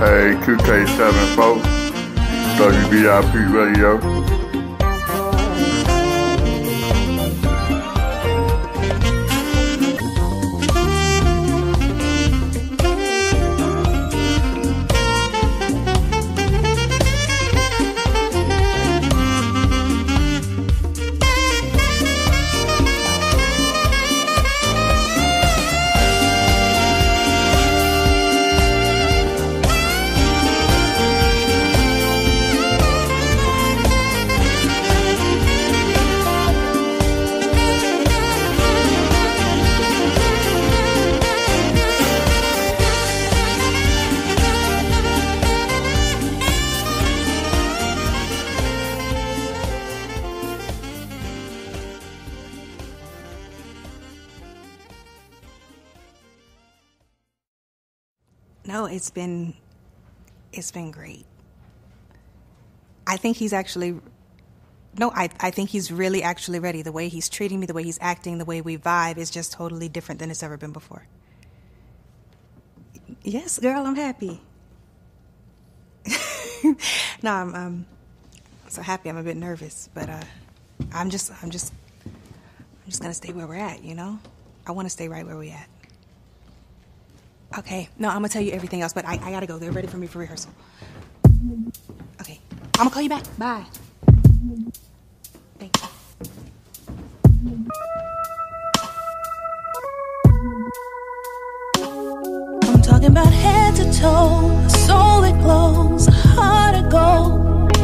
Hey, 2K7 folks, WBIP Radio. No, it's been it's been great. I think he's actually no, I, I think he's really actually ready. The way he's treating me, the way he's acting, the way we vibe is just totally different than it's ever been before. Yes, girl, I'm happy. no, I'm um, so happy. I'm a bit nervous, but uh, I'm just I'm just I'm just gonna stay where we're at. You know, I want to stay right where we're at. Okay. No, I'm gonna tell you everything else, but I, I gotta go. They're ready for me for rehearsal. Okay. I'm gonna call you back. Bye. Thank you. I'm talking about head to toe, a soul that glows, a heart of gold.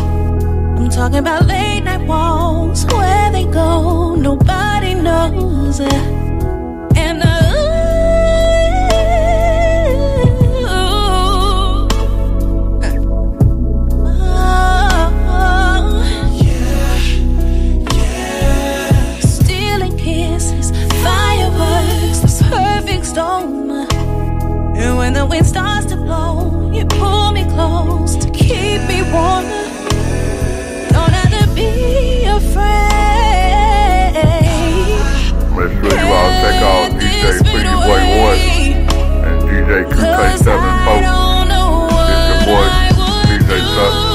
I'm talking about late night walks, where they go, nobody knows. And Stealing And when the wind starts to blow, you pull me close to keep me warm. Don't have to be afraid. Make sure you all check out DJ Pretty Boy One and DJ 2K7 folks. It's your boy, DJ Chuck.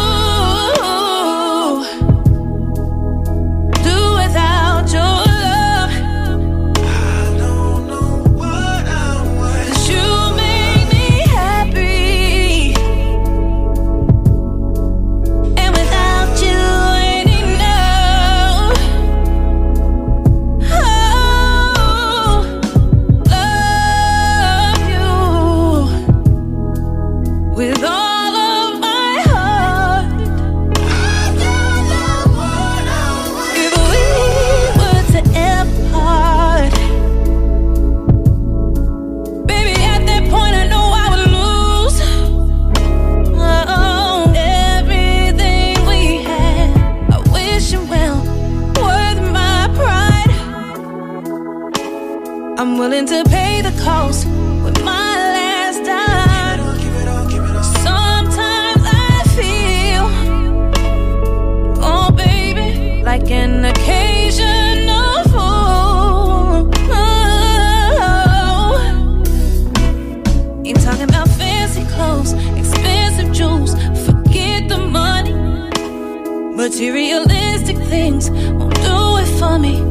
Materialistic things won't do it for me.